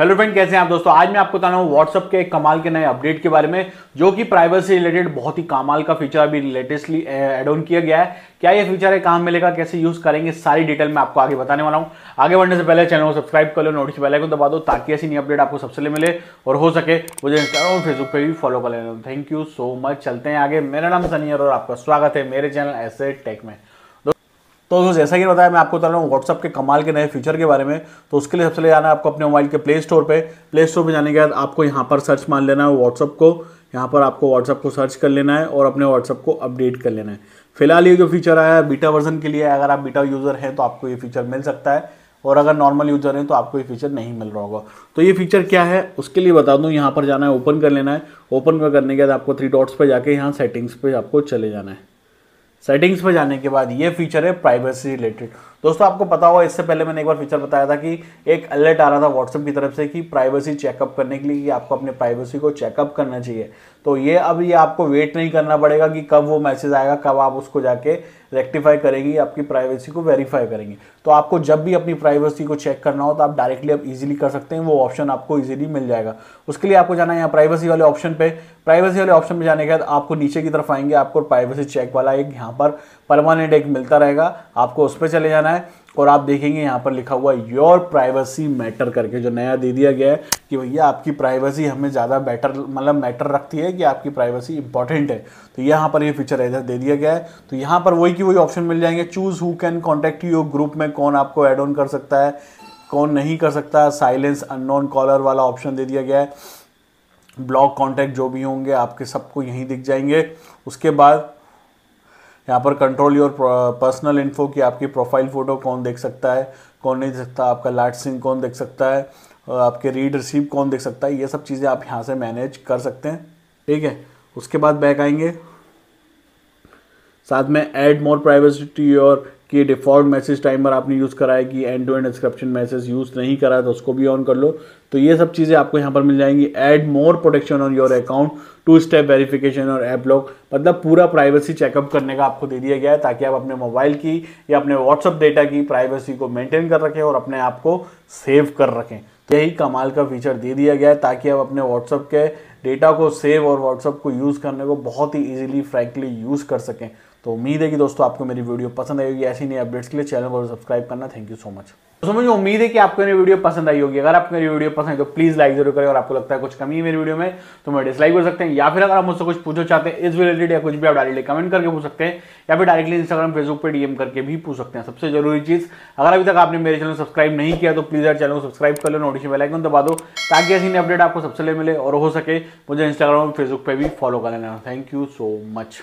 Hello friend, कैसे हैं आप दोस्तों? आज मैं आपको बता रहा हूँ व्हाट्सअप के एक कमाल के नए अपडेट के बारे में, जो कि प्राइवेसी रिलेटेड बहुत ही कमाल का फीचर अभी लेटेस्टली एड ऑन किया गया है। क्या ये फीचर है कहाँ मिलेगा, कैसे यूज़ करेंगे, सारी डिटेल मैं आपको आगे बताने वाला हूँ। आगे बढ़ने से पहले चैनल को सब्सक्राइब कर लो नोटिस बेल आइकन दबा दो, ताकि ऐसी नई अपडेट आपको सबसे मिले और हो सके। मुझे इंस्टाग्राम और फेसबुक पर भी फॉलो कर लेना। थैंक यू सो मच चलते हैं आगे। मेरा नाम सनियर और आपका स्वागत है मेरे चैनल ऐसे टेक में। तो जैसा कि बताया, मैं आपको बता रहा हूँ व्हाट्सअप के कमाल के नए फीचर के बारे में। तो उसके लिए सबसे पहले जाना है आपको अपने मोबाइल के प्ले स्टोर पे। प्ले स्टोर पे जाने के बाद आपको यहाँ पर सर्च मान लेना है व्हाट्सअप को। यहाँ पर आपको व्हाट्सअप को सर्च कर लेना है और अपने व्हाट्सअप को अपडेट कर लेना है। फ़िलहाल ये जो फीचर आया है बीटा वर्जन के लिए, अगर आप बीटा यूज़र हैं तो आपको ये फीचर मिल सकता है। और अगर नॉर्मल यूज़र हैं तो आपको ये फीचर नहीं मिल रहा होगा। तो ये फीचर क्या है, उसके लिए बता दूँ, यहाँ पर जाना है ओपन कर लेना है। ओपन करने के बाद आपको थ्री डॉट्स पर जाके यहाँ सेटिंग्स पर आपको चले जाना है। सेटिंग्स पर जाने के बाद ये फीचर है प्राइवेसी रिलेटेड दोस्तों, आपको पता होगा, इससे पहले मैंने एक बार फीचर बताया था कि एक अलर्ट आ रहा था व्हाट्सएप की तरफ़ से कि प्राइवेसी चेकअप करने के लिए कि आपको अपने प्राइवेसी को चेकअप करना चाहिए। तो ये अब ये आपको वेट नहीं करना पड़ेगा कि कब वो मैसेज आएगा, कब आप उसको जाके रेक्टिफाई करेंगी, आपकी प्राइवेसी को वेरीफाई करेंगे। तो आपको जब भी अपनी प्राइवेसी को चेक करना हो तो आप डायरेक्टली अब इजीली कर सकते हैं, वो ऑप्शन आपको इजीली मिल जाएगा। उसके लिए आपको जाना है यहाँ प्राइवेसी वाले ऑप्शन पे। प्राइवेसी वाले ऑप्शन पे जाने के बाद आपको नीचे की तरफ़ आएँगे आपको प्राइवेसी चेक वाला एक यहाँ पर परमानेंट एक मिलता रहेगा। आपको उस पर चले जाना है और आप देखेंगे यहाँ पर लिखा हुआ योर प्राइवेसी मैटर करके जो नया दे दिया गया है कि भैया आपकी प्राइवेसी हमें ज़्यादा बेटर मतलब मैटर रखती है कि आपकी प्राइवेसी इंपॉर्टेंट है। तो यहाँ पर ये फीचर इधर दे दिया गया है। तो यहाँ पर वही की वही ऑप्शन मिल जाएँगे। Choose who can contact you group में कौन आपको एड ऑन कर सकता है, कौन नहीं कर सकता। साइलेंस अननोन कॉलर वाला ऑप्शन दे दिया गया है। ब्लॉक कॉन्टैक्ट जो भी होंगे आपके सबको यहीं दिख जाएँगे। उसके बाद यहाँ पर कंट्रोल योर पर्सनल इन्फो कि आपकी प्रोफ़ाइल फ़ोटो कौन देख सकता है, कौन नहीं देख सकता, आपका लाइट सिंह कौन देख सकता है आपके रीड रिसीव कौन देख सकता है, ये सब चीज़ें आप यहाँ से मैनेज कर सकते हैं, ठीक है? उसके बाद बैक आएँगे। साथ में add more privacy to your कि डिफ़ॉल्ट मैसेज टाइमर आपने यूज़ करा है कि end to end description message use नहीं करा है तो उसको भी ऑन कर लो। तो ये सब चीज़ें आपको यहाँ पर मिल जाएँगी। Add more protection on your account two step verification और ऐप लॉक मतलब पूरा प्राइवेसी चेकअप करने का आपको दे दिया गया है, ताकि आप अपने मोबाइल की या अपने व्हाट्सअप डेटा की प्राइवेसी को मेंटेन कर रखें और अपने आप को सेव कर रखें। तो यही कमाल का फीचर दे दिया गया है, ताकि आप अपने व्हाट्सअप के डेटा को सेव और व्हाट्सअप को यूज़ करने को बहुत ही ईजिली फ्रैंकली यूज़ कर सकें। तो उम्मीद है कि दोस्तों आपको मेरी वीडियो पसंद आई होगी। ऐसी नई अपडेट्स के लिए चैनल को सब्सक्राइब करना। थैंक यू सो मच तो मुझे उम्मीद है कि आपको मेरी वीडियो पसंद आई होगी। अगर आपको मेरी वीडियो पसंद है तो प्लीज़ लाइक ज़रूर करें और आपको लगता है कुछ कमी है मेरी वीडियो में तो मैं डिसलाइक कर सकते हैं। या फिर अगर आप मुझसे कुछ पूछो चाहते हैं, इस रिलेटेड या कुछ भी, आप डायरेक्टली कमेंट करके पूछ सकते हैं, या फिर डायरेक्टली इंस्टाग्राम फेसबुक पर डीएम करके भी पूछ सकते हैं। सबसे ज़रूरी चीज़, अगर अभी तक आपने मेरे चैनल सब्सक्राइब नहीं किया तो प्लीज़ यार चैनल को सब्सक्राइब कर लो नोटिफिकेशन बेल आइकन दबा दो, ताकि ऐसी अपडेट आपको सबसे मिले और हो सके। मुझे इंस्टाग्राम और फेसबुक पर भी फॉलो कर लेना। Thank you so much